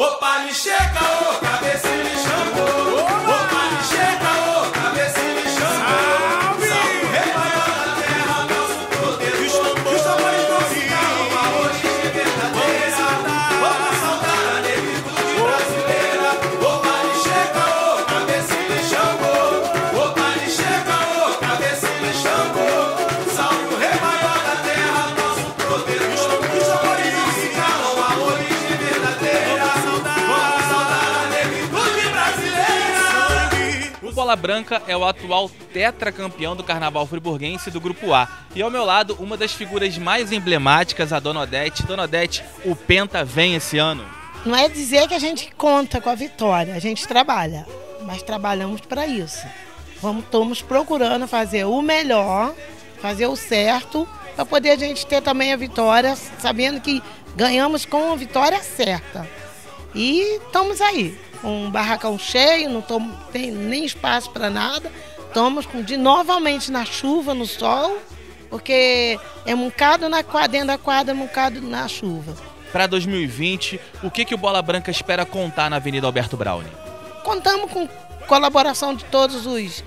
Opa, me chega, ô, cabeça Branca é o atual tetracampeão do Carnaval Friburguense do Grupo A. E ao meu lado, uma das figuras mais emblemáticas, a Dona Odete. Dona Odete, o Penta vem esse ano. Não é dizer que a gente conta com a vitória, a gente trabalha, mas trabalhamos para isso. Vamos, estamos procurando fazer o melhor, fazer o certo, para poder a gente ter também a vitória, sabendo que ganhamos com a vitória certa. E estamos aí, um barracão cheio, não tom- tem nem espaço para nada. Estamos com- de novamente na chuva, no sol, porque é um bocado na quadra, dentro da quadra, um bocado na chuva. Para 2020, o que, que o Bola Branca espera contar na Avenida Alberto Browne? Contamos com colaboração de todos os,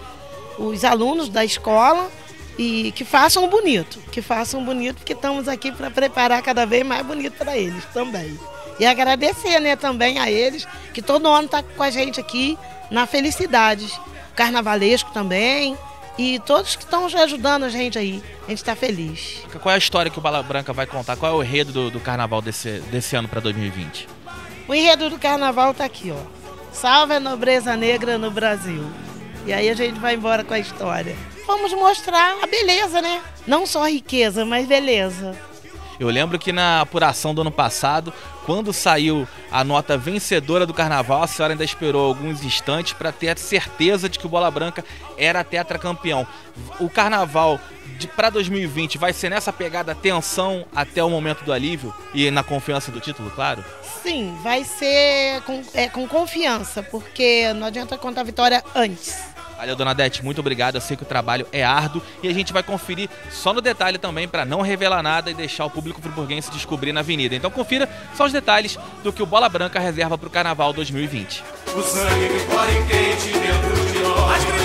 os alunos da escola e que façam bonito, que façam bonito, porque estamos aqui para preparar cada vez mais bonito para eles também. E agradecer né, também a eles, que todo ano está com a gente aqui na Felicidades. Carnavalesco também. E todos que estão ajudando a gente aí. A gente está feliz. Qual é a história que o Bola Branca vai contar? Qual é o enredo do, do carnaval desse, desse ano para 2020? O enredo do carnaval está aqui, ó. Salve a nobreza negra no Brasil. E aí a gente vai embora com a história. Vamos mostrar a beleza, né? Não só a riqueza, mas beleza. Eu lembro que na apuração do ano passado, quando saiu a nota vencedora do carnaval, a senhora ainda esperou alguns instantes para ter a certeza de que o Bola Branca era tetracampeão. O carnaval para 2020 vai ser nessa pegada tensão até o momento do alívio e na confiança do título, claro? Sim, vai ser com, é, com confiança, porque não adianta contar a vitória antes. Valeu, Dona Dete, muito obrigado. Eu sei que o trabalho é árduo e a gente vai conferir só no detalhe também para não revelar nada e deixar o público friburguense descobrir na avenida. Então confira só os detalhes do que o Bola Branca reserva para o Carnaval 2020. O sangue que corre quente dentro de nós.